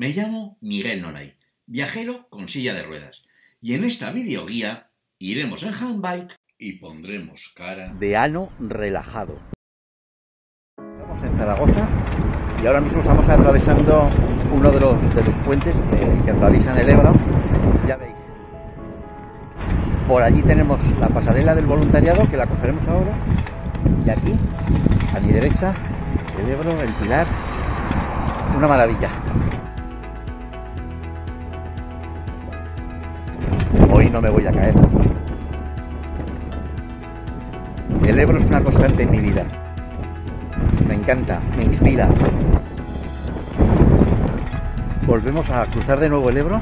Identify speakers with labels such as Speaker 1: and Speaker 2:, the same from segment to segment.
Speaker 1: Me llamo Miguel Nonay, viajero con silla de ruedas, y en esta videoguía iremos en handbike y pondremos cara
Speaker 2: de ano relajado. Estamos en Zaragoza y ahora mismo estamos atravesando uno de los, de los puentes que, que atraviesan el Ebro. Ya veis, por allí tenemos la pasarela del voluntariado que la cogeremos ahora. Y aquí, a mi derecha, el Ebro, el Pilar. Una maravilla. No me voy a caer. El Ebro es una constante en mi vida. Me encanta, me inspira. Volvemos a cruzar de nuevo el Ebro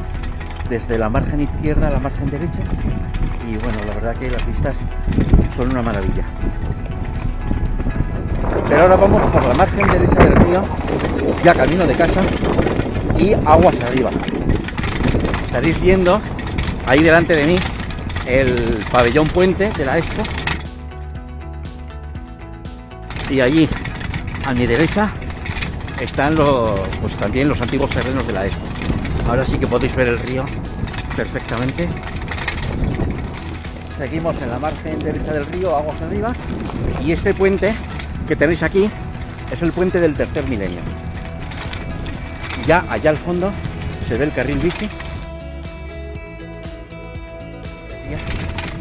Speaker 2: desde la margen izquierda a la margen derecha y bueno, la verdad que las vistas son una maravilla. Pero ahora vamos por la margen derecha del río, ya camino de casa y aguas arriba. Estaréis viendo ahí delante de mí el pabellón puente de la Expo y allí a mi derecha están los, pues también los antiguos terrenos de la Expo. Ahora sí que podéis ver el río perfectamente. Seguimos en la margen derecha del río, aguas arriba, y este puente que tenéis aquí es el puente del tercer milenio. Ya allá al fondo se ve el carril bici.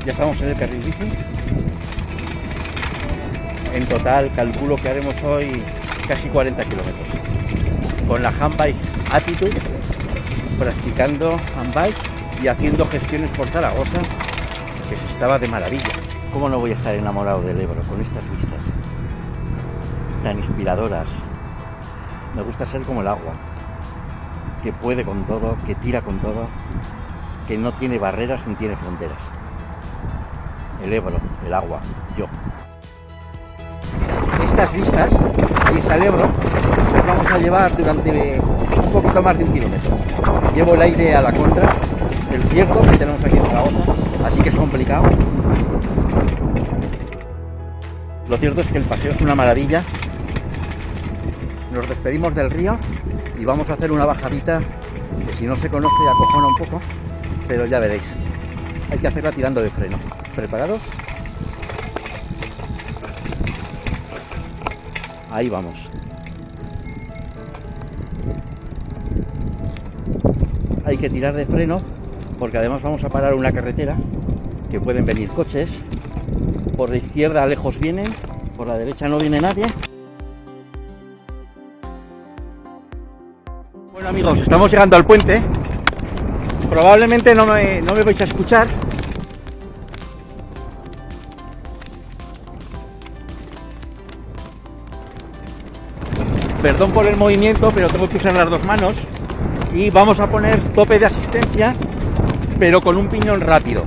Speaker 2: Ya estamos en el carril bici. En total calculo que haremos hoy casi 40 kilómetros. Con la handbike Attitude, practicando handbike y haciendo gestiones por Zaragoza, que estaba de maravilla. ¿Cómo no voy a estar enamorado del Ebro con estas vistas tan inspiradoras? Me gusta ser como el agua, que puede con todo, que tira con todo, que no tiene barreras ni tiene fronteras. El Ebro, el agua, yo. Estas vistas, ahí está el Ebro, las vamos a llevar durante un poquito más de un kilómetro. Llevo el aire a la contra del cierto que tenemos aquí en Zaragoza, así que es complicado. Lo cierto es que el paseo es una maravilla. Nos despedimos del río y vamos a hacer una bajadita que si no se conoce acojona un poco, pero ya veréis. Hay que hacerla tirando de freno. ¿Preparados? Ahí vamos. Hay que tirar de freno porque además vamos a parar una carretera que pueden venir coches. Por la izquierda lejos vienen, por la derecha no viene nadie. Bueno amigos, estamos llegando al puente. Probablemente no me, no me vais a escuchar. Perdón por el movimiento, pero tengo que usar las dos manos. Y vamos a poner tope de asistencia pero con un piñón rápido.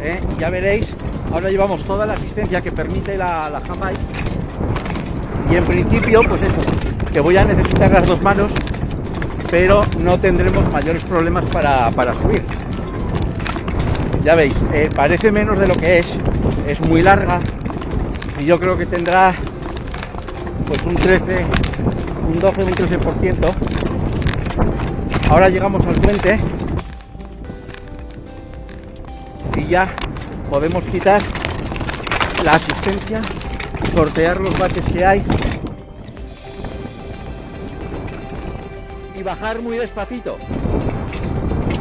Speaker 2: ¿eh? Ya veréis, ahora llevamos toda la asistencia que permite la, la Jamai. Y en principio, pues eso, que voy a necesitar las dos manos, pero no tendremos mayores problemas para, para subir. Ya veis, eh, parece menos de lo que es, es muy larga y yo creo que tendrá pues un 13, un 12, un 13%. Ahora llegamos al puente y ya podemos quitar la asistencia, sortear los baches que hay y bajar muy despacito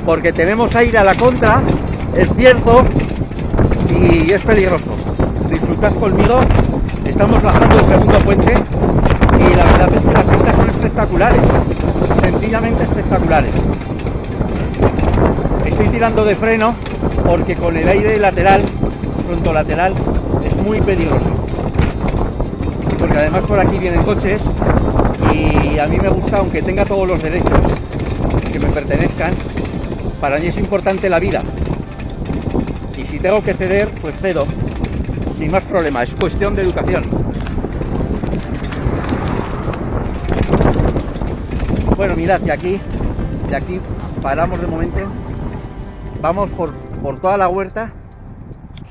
Speaker 2: porque tenemos aire a la contra, es cierto y es peligroso. Disfrutad conmigo, estamos bajando el segundo puente y la verdad es que las vistas son espectaculares, sencillamente espectaculares. Estoy tirando de freno porque con el aire lateral, fronto lateral, es muy peligroso. Porque además por aquí vienen coches y a mí me gusta, aunque tenga todos los derechos que me pertenezcan, para mí es importante la vida. Y si tengo que ceder, pues cedo, sin más problema, es cuestión de educación. Bueno, mirad, de aquí, de aquí paramos de momento, vamos por por toda la huerta.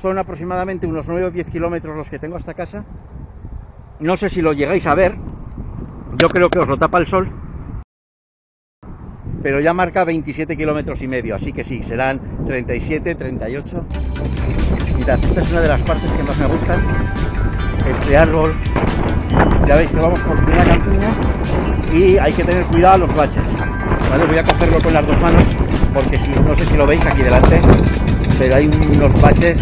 Speaker 2: Son aproximadamente unos 9 o 10 kilómetros los que tengo hasta casa. No sé si lo llegáis a ver. Yo creo que os lo tapa el sol. pero ya marca 27 kilómetros y medio, así que sí, serán 37, 38. Mirad, esta es una de las partes que más me gustan. Este árbol, ya veis que vamos por una campiña y hay que tener cuidado a los baches. ¿vale? Voy a cogerlo con las dos manos porque no sé si lo veis aquí delante, pero hay unos baches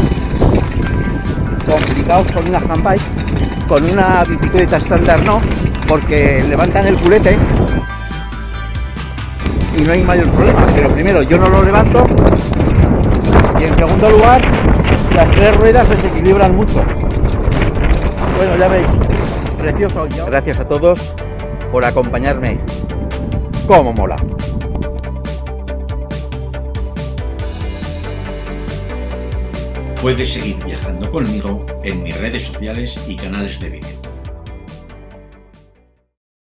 Speaker 2: complicados con una handbike, con una bicicleta estándar no, porque levantan el culete y no hay mayor problema. Pero primero, yo no lo levanto y en segundo lugar, las tres ruedas desequilibran mucho. Bueno, ya veis, precioso. Gracias a todos por acompañarme. Como mola.
Speaker 1: Puedes seguir viajando conmigo en mis redes sociales y canales de vídeo.